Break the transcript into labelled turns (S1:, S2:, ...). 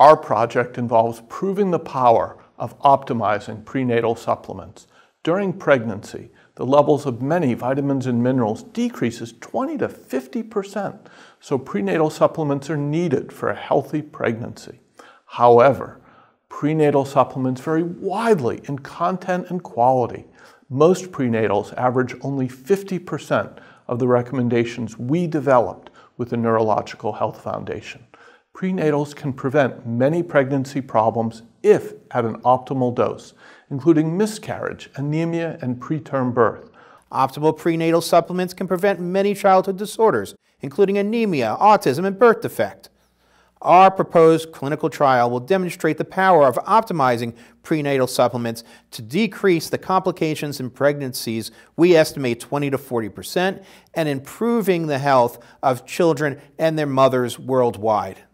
S1: Our project involves proving the power of optimizing prenatal supplements. During pregnancy, the levels of many vitamins and minerals decreases 20 to 50%, so prenatal supplements are needed for a healthy pregnancy. However, prenatal supplements vary widely in content and quality. Most prenatals average only 50% of the recommendations we developed with the Neurological Health Foundation. Prenatals can prevent many pregnancy problems if at an optimal dose, including miscarriage, anemia, and preterm birth.
S2: Optimal prenatal supplements can prevent many childhood disorders, including anemia, autism, and birth defect. Our proposed clinical trial will demonstrate the power of optimizing prenatal supplements to decrease the complications in pregnancies, we estimate 20 to 40 percent, and improving the health of children and their mothers worldwide.